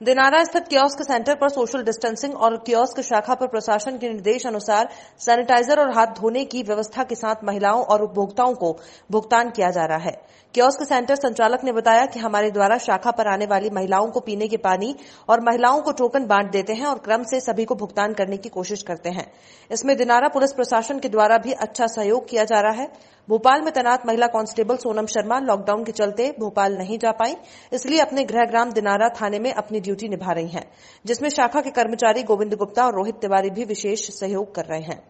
दिनारा स्थित kiosk centre पर social distancing और कियोस्क शाखा पर प्रशासन के निर्देश अनुसार सैनिटाइजर और हाथ धोने की व्यवस्था के साथ महिलाओं और उपभोक्ताओं को भुगतान किया जा रहा है। कियोस्क सेंटर संचालक ने बताया कि हमारे द्वारा शाखा पर आने वाली महिलाओं को पीने के पानी और महिलाओं को टोकन बांट देते हैं और क्रम से सभी को भुगतान करने की कोशिश करते हैं। इसमें दिनारा पुलिस प्रशासन के द्वारा भी अच्छा सहयोग किया जा रहा है। भोपाल में तैनात महिला कांस्टेबल सोनम शर्मा लॉकडाउन के चलते भोपाल नहीं जा पाई, इसलिए अपने गृहग्राम दिनारा थाने में अपनी ड्यूटी निभा रही हैं, जिसमें शाखा के कर्मचारी गोविंद गुप्ता और रोहित तिवारी भी विशेष सहयोग कर रहे हैं।